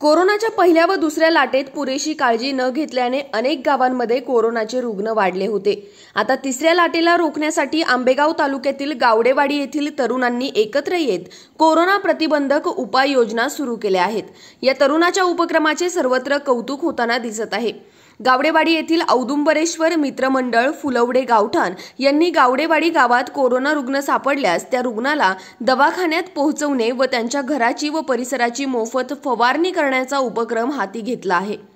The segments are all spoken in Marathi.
कोरोनाच्या पहिल्या व दुसऱ्या लाटेत पुरेशी काळजी न घेतल्याने अनेक गावांमध्ये कोरोनाचे रुग्ण वाढले होते. आता तिसऱ्या लाटेला रोखण्यासाठी आंबेगाव तालुक्यातील गावडेवाडी येथील तरुणांनी एकत्र येत कोरोना प्रतिबंधक उपाययोजना सुरू केल्या आहेत. या तरुणाच्या उपक्रमाचे सर्वत्र कौतुक होताना दिसत आहे. गावडेवाडी येथील औदुंबरेश्वर मित्रमंडळ फुलवडे गावठाण यांनी गावडेवाडी गावात कोरोना रुग्ण सापडल्यास त्या रुग्णाला दवाखान्यात पोहोचवणे व त्यांच्या घराची व परिसराची मोफत फवारणी करण्याचा उपक्रम हाती घेतला आहे.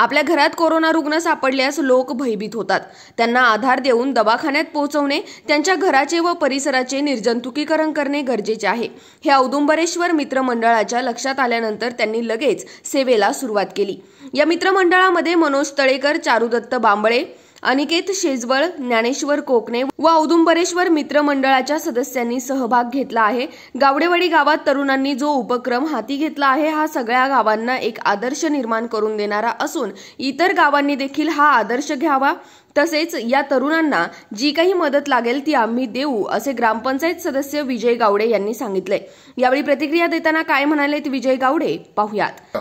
आपल्या घरात कोरोना रुग्ण सापडल्यास लोक भयभीत होतात. त्यांना आधार देऊन दवाखान्यात पोहोचवणे त्यांच्या घराचे व परिसराचे निर्जंतुकीकरण करणे गरजेचे आहे. हे औदुंबरेश्वर मित्रमंडळाच्या लक्षात आल्यानंतर त्यांनी लगेच सेवेला सुरुवात केली. या मित्रमंडळामध्ये मनोज तळेकर चारुदत्त बांबळे अनिकेत शेजवळ ज्ञानेश्वर कोकणे व औदुंबरेश्वर मित्रमंडळाच्या सदस्यांनी सहभाग घेतला आहे. गावडेवाडी गावात तरुणांनी जो उपक्रम हाती घेतला आहे हा सगळ्या गावांना एक आदर्श निर्माण करून देणारा असून इतर गावांनी देखील हा आदर्श घ्यावा. तसेच या तरुणांना जी काही मदत लागेल ती आम्ही देऊ असे ग्रामपंचायत सदस्य विजय गावडे यांनी सांगितले. यावेळी प्रतिक्रिया देताना काय म्हणालेत विजय गावडे? पाहुयात.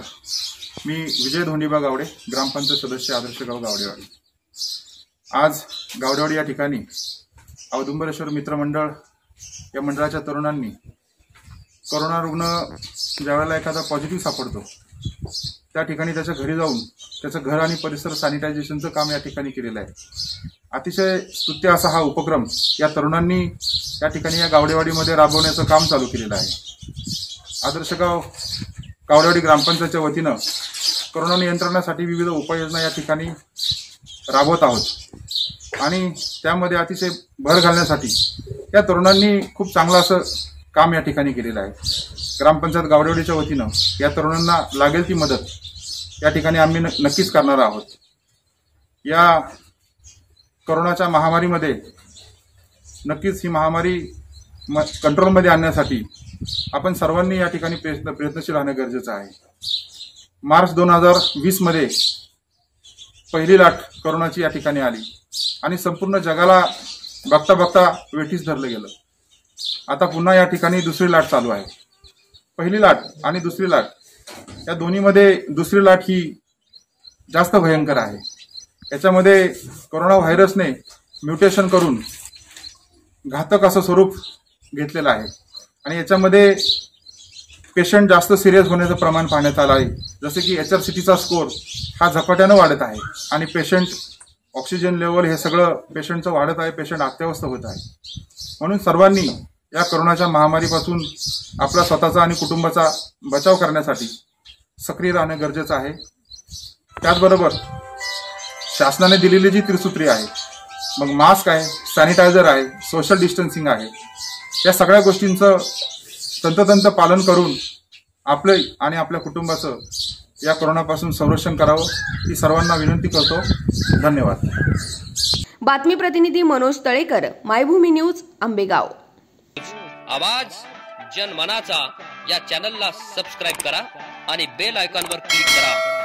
मी विजय धोंडीबा गावडे ग्रामपंचायत सदस्य आदर्श गाव गावडेवाडी. आज गावडेवाडी या ठिकाणी औदुंबरेश्वर मित्रमंडळ या मंडळाच्या तरुणांनी करोना रुग्ण ज्यावेळेला एखादा पॉझिटिव्ह सापडतो त्या ठिकाणी त्याच्या घरी जाऊन त्याचं घर आणि परिसर सॅनिटायझेशनचं काम या ठिकाणी केलेलं आहे. अतिशय स्तुत्य असा हा उपक्रम या तरुणांनी या ठिकाणी या गावडेवाडीमध्ये राबवण्याचं काम चालू केलेलं आहे. आदर्शगाव गावडेवाडी ग्रामपंचायतच्या वतीनं करोना नियंत्रणासाठी विविध उपाययोजना या ठिकाणी राबवत आहोत. आणि त्यामध्ये अतिशय भर घालण्यासाठी या तरुणांनी खूप चांगलं असं काम या ठिकाणी केलेलं आहे. ग्रामपंचायत गावडेवाडीच्या वतीनं या तरुणांना लागेल ती मदत या ठिकाणी आम्ही नक्कीच करणार आहोत. या कोरोनाच्या महामारीमध्ये नक्कीच ही महामारी म कंट्रोलमध्ये आणण्यासाठी आपण सर्वांनी या ठिकाणी प्रयत्न प्रयत्नशील राहणं गरजेचं आहे. मार्च दोन हजार वीसमध्ये पहिली लाट करोनाची या ठिकाणी आली. आणि संपूर्ण जगाला बघता बघता वेठीस धरलं गेलं. आता पुन्हा या ठिकाणी दुसरी लाट चालू आहे. पहिली लाट आणि दुसरी लाट. या दोन्हीमध्ये दुसरी लाट ही जास्त भयंकर आहे. याच्यामध्ये कोरोना व्हायरसने म्युटेशन करून घातक असं स्वरूप घेतलेलं आहे. आणि याच्यामध्ये पेशंट जास्त सिरियस होण्याचं प्रमाण पाहण्यात आलं आहे. जसं की एच आर सी टीचा स्कोर हा झपाट्यानं वाढत आहे. आणि पेशंट ऑक्सिजन लेवल हे सगळं पेशंटचं वाढत आहे. पेशंट अत्यवस्थ होत आहे. म्हणून सर्वांनी या करोनाच्या महामारीपासून आपला स्वतःचा आणि कुटुंबाचा बचाव करण्यासाठी सक्रिय राहणं गरजेचं आहे. त्याचबरोबर शासनाने दिलेली जी त्रिसूत्री आहे मग मास्क आहे सॅनिटायझर आहे सोशल डिस्टन्सिंग आहे या सगळ्या गोष्टींचं तंततंत पालन करून आपले आणि आपल्या कुटुंबाचं या कोरोनापासून संरक्षण करावं ही सर्वांना विनंती करतो. धन्यवाद. बातमी प्रतिनिधी मनोज तळेकर मायभूमी न्यूज आंबेगाव. आवाज जनमनाचा या चॅनलला सबस्क्राईब करा आणि बेल आयकॉनवर क्लिक करा.